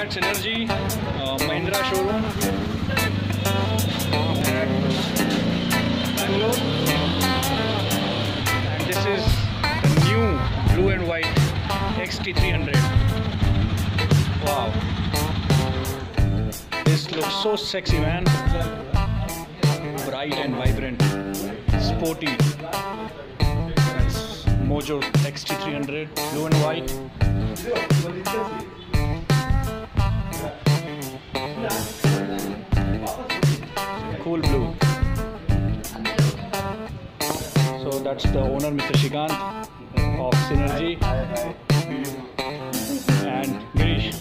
at Synergy uh, Mahindra showroom at. And this is the new blue and white XT300. Wow. This looks so sexy, man. Bright and vibrant, sporty. That's Mojo XT300, blue and white. That's the owner, Mr. Shikant of Synergy and Girish.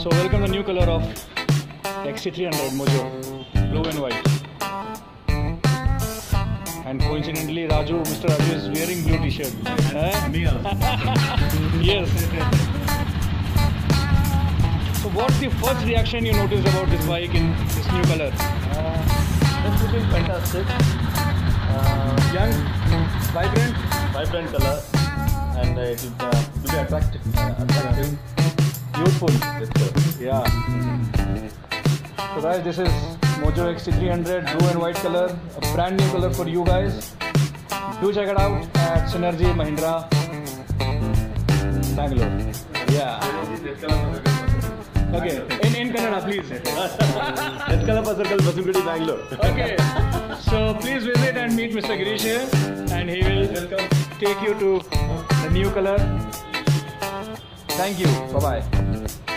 So welcome the new color of XT300 Mojo, blue and white. And coincidentally, Raju, Mr. Raju is wearing blue t-shirt. Yes. So what's the first reaction you noticed about this bike in this new color? It's looking fantastic. Uh, Young, vibrant, vibrant color and uh, it will, uh, be attractive. Uh, attractive. sir. Yeah. So guys, this is Mojo XT300 blue and white color, a brand new color for you guys. Do check it out at Synergy Mahindra, Bangalore. Yeah. Okay. In Kannada, please. For circle Basavanagudi Bangalore. Okay. So please visit and meet Mr. Girish here, and he will Welcome. take you to the new color. Thank you. Bye bye.